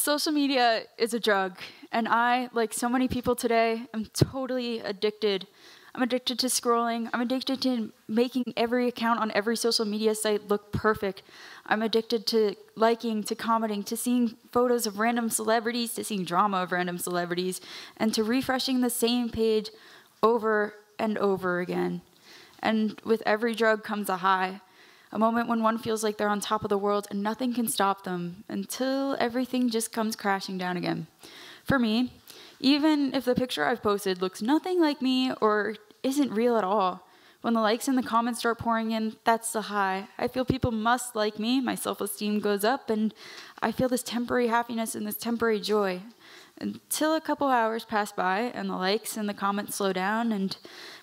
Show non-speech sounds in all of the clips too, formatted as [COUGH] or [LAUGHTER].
social media is a drug, and I, like so many people today, am totally addicted. I'm addicted to scrolling. I'm addicted to making every account on every social media site look perfect. I'm addicted to liking, to commenting, to seeing photos of random celebrities, to seeing drama of random celebrities, and to refreshing the same page over and over again. And with every drug comes a high a moment when one feels like they're on top of the world and nothing can stop them until everything just comes crashing down again. For me, even if the picture I've posted looks nothing like me or isn't real at all, when the likes and the comments start pouring in, that's the high. I feel people must like me, my self esteem goes up, and I feel this temporary happiness and this temporary joy. Until a couple hours pass by and the likes and the comments slow down, and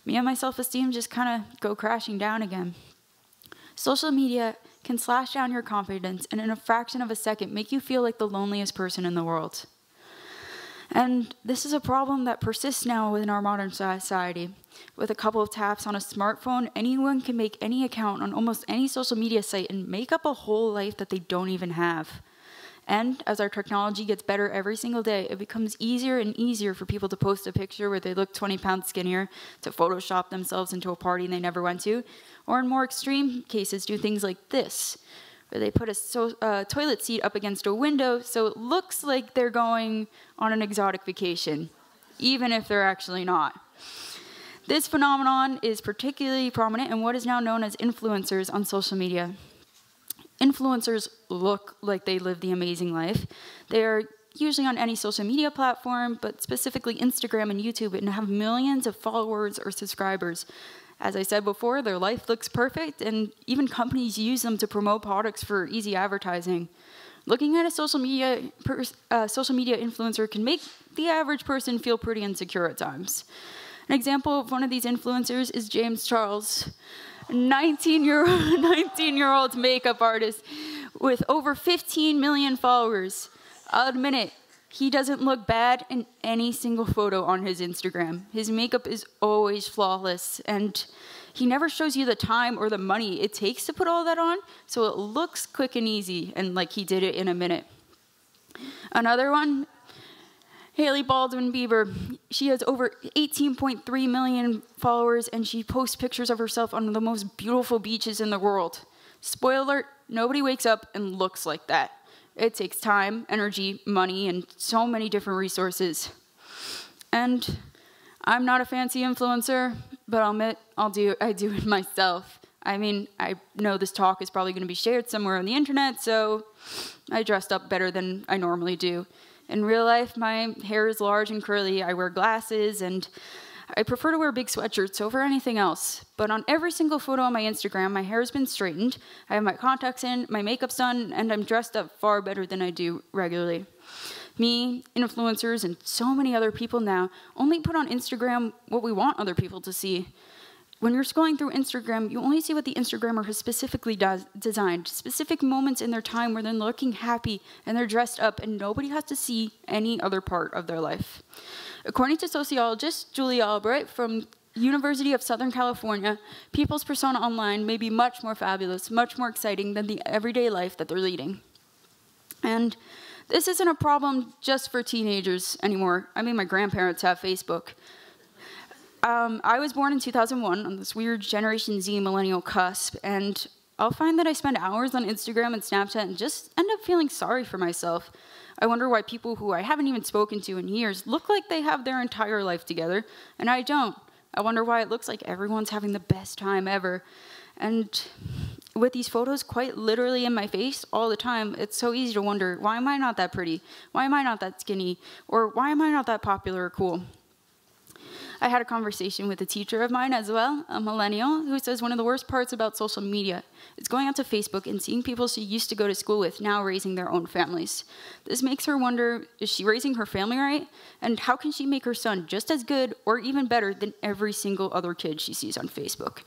me and my self esteem just kind of go crashing down again. Social media can slash down your confidence and in a fraction of a second make you feel like the loneliest person in the world. And this is a problem that persists now within our modern society. With a couple of taps on a smartphone, anyone can make any account on almost any social media site and make up a whole life that they don't even have. And as our technology gets better every single day, it becomes easier and easier for people to post a picture where they look 20 pounds skinnier, to Photoshop themselves into a party they never went to, or in more extreme cases, do things like this, where they put a so, uh, toilet seat up against a window so it looks like they're going on an exotic vacation, even if they're actually not. This phenomenon is particularly prominent in what is now known as influencers on social media. Influencers look like they live the amazing life. They are usually on any social media platform, but specifically Instagram and YouTube, and have millions of followers or subscribers. As I said before, their life looks perfect, and even companies use them to promote products for easy advertising. Looking at a social media uh, social media influencer can make the average person feel pretty insecure at times. An example of one of these influencers is James Charles, 19 year [LAUGHS] 19 year old makeup artist with over 15 million followers. I'll admit it, he doesn't look bad in any single photo on his Instagram. His makeup is always flawless, and he never shows you the time or the money it takes to put all that on, so it looks quick and easy and like he did it in a minute. Another one, Hailey Baldwin Bieber. She has over 18.3 million followers, and she posts pictures of herself on the most beautiful beaches in the world. Spoiler alert, nobody wakes up and looks like that. It takes time, energy, money, and so many different resources. And I'm not a fancy influencer, but I'll admit I'll do I do it [LAUGHS] myself. I mean, I know this talk is probably going to be shared somewhere on the internet, so I dressed up better than I normally do. In real life, my hair is large and curly. I wear glasses and I prefer to wear big sweatshirts over anything else, but on every single photo on my Instagram, my hair has been straightened, I have my contacts in, my makeup's done, and I'm dressed up far better than I do regularly. Me, influencers, and so many other people now only put on Instagram what we want other people to see. When you're scrolling through Instagram, you only see what the Instagrammer has specifically does, designed, specific moments in their time where they're looking happy and they're dressed up, and nobody has to see any other part of their life. According to sociologist Julie Albright from University of Southern California, people's persona online may be much more fabulous, much more exciting than the everyday life that they're leading. And this isn't a problem just for teenagers anymore. I mean, my grandparents have Facebook. Um, I was born in 2001 on this weird Generation Z millennial cusp, and I'll find that I spend hours on Instagram and Snapchat and just end up feeling sorry for myself. I wonder why people who I haven't even spoken to in years look like they have their entire life together, and I don't. I wonder why it looks like everyone's having the best time ever. And with these photos quite literally in my face all the time, it's so easy to wonder why am I not that pretty? Why am I not that skinny? Or why am I not that popular or cool? I had a conversation with a teacher of mine as well, a millennial, who says one of the worst parts about social media is going onto Facebook and seeing people she used to go to school with now raising their own families. This makes her wonder is she raising her family right? And how can she make her son just as good or even better than every single other kid she sees on Facebook?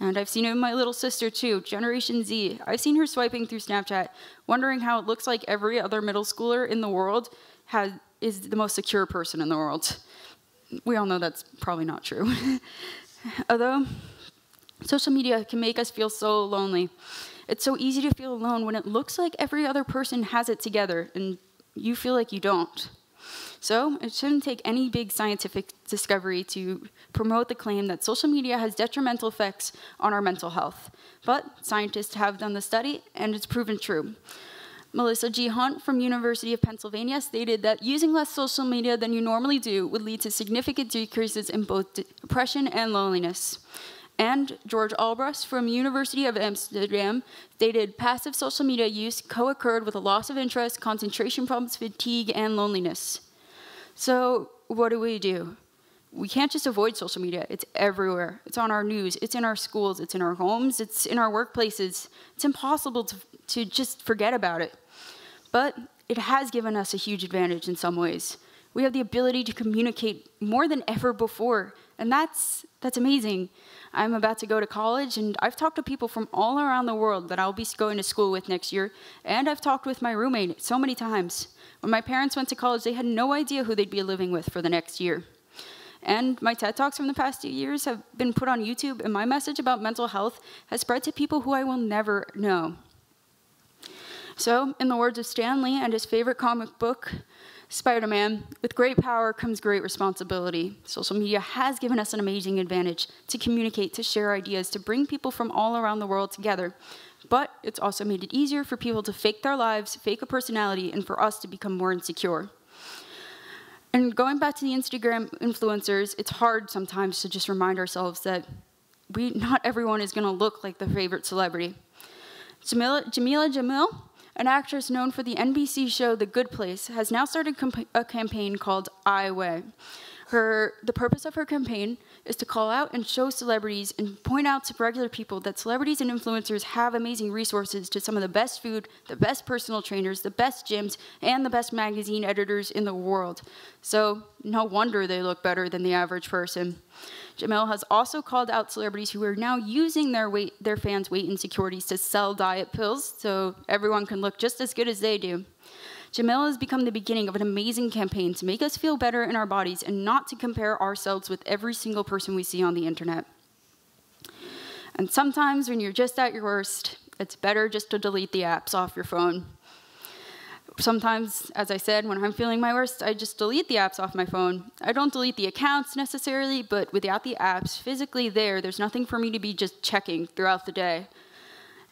And I've seen it with my little sister too, Generation Z. I've seen her swiping through Snapchat, wondering how it looks like every other middle schooler in the world has, is the most secure person in the world we all know that's probably not true. [LAUGHS] Although social media can make us feel so lonely. It's so easy to feel alone when it looks like every other person has it together. And you feel like you don't. So it shouldn't take any big scientific discovery to promote the claim that social media has detrimental effects on our mental health. But scientists have done the study, and it's proven true. Melissa G. Hunt from University of Pennsylvania stated that using less social media than you normally do would lead to significant decreases in both depression and loneliness. And George Albrecht from University of Amsterdam stated passive social media use co-occurred with a loss of interest, concentration problems, fatigue, and loneliness. So what do we do? We can't just avoid social media. It's everywhere. It's on our news. It's in our schools. It's in our homes. It's in our workplaces. It's impossible to, to just forget about it. But it has given us a huge advantage in some ways. We have the ability to communicate more than ever before, and that's, that's amazing. I'm about to go to college, and I've talked to people from all around the world that I'll be going to school with next year, and I've talked with my roommate so many times. When my parents went to college, they had no idea who they'd be living with for the next year. And my TED Talks from the past few years have been put on YouTube, and my message about mental health has spread to people who I will never know. So, in the words of Stan Lee and his favorite comic book, Spider Man, with great power comes great responsibility. Social media has given us an amazing advantage to communicate, to share ideas, to bring people from all around the world together. But it's also made it easier for people to fake their lives, fake a personality, and for us to become more insecure. And going back to the Instagram influencers, it's hard sometimes to just remind ourselves that we, not everyone is going to look like the favorite celebrity. Jameela, Jameela Jamil an actress known for the NBC show The Good Place, has now started a campaign called I Weigh. Her, the purpose of her campaign is to call out and show celebrities and point out to regular people that celebrities and influencers have amazing resources to some of the best food, the best personal trainers, the best gyms, and the best magazine editors in the world. So no wonder they look better than the average person. Jamil has also called out celebrities who are now using their weight, their fans' weight insecurities to sell diet pills so everyone can look just as good as they do. Jamil has become the beginning of an amazing campaign to make us feel better in our bodies and not to compare ourselves with every single person we see on the internet. And sometimes when you're just at your worst, it's better just to delete the apps off your phone. Sometimes, as I said, when I'm feeling my worst, I just delete the apps off my phone. I don't delete the accounts necessarily, but without the apps physically there, there's nothing for me to be just checking throughout the day.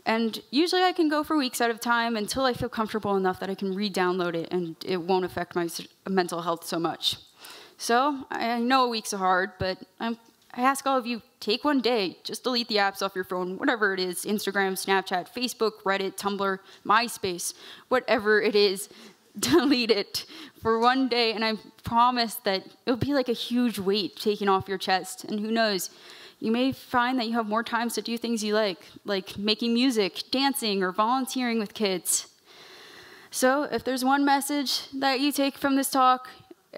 And usually I can go for weeks at a time until I feel comfortable enough that I can re-download it and it won't affect my mental health so much. So I know weeks are hard, but I'm, I ask all of you, take one day, just delete the apps off your phone, whatever it is, Instagram, Snapchat, Facebook, Reddit, Tumblr, MySpace, whatever it is, [LAUGHS] delete it for one day and I promise that it'll be like a huge weight taken off your chest and who knows, you may find that you have more times to do things you like, like making music, dancing, or volunteering with kids. So, if there's one message that you take from this talk,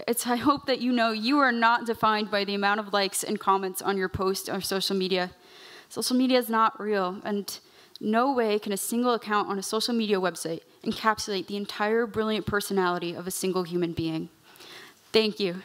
it's I hope that you know you are not defined by the amount of likes and comments on your post or social media. Social media is not real, and no way can a single account on a social media website encapsulate the entire brilliant personality of a single human being. Thank you.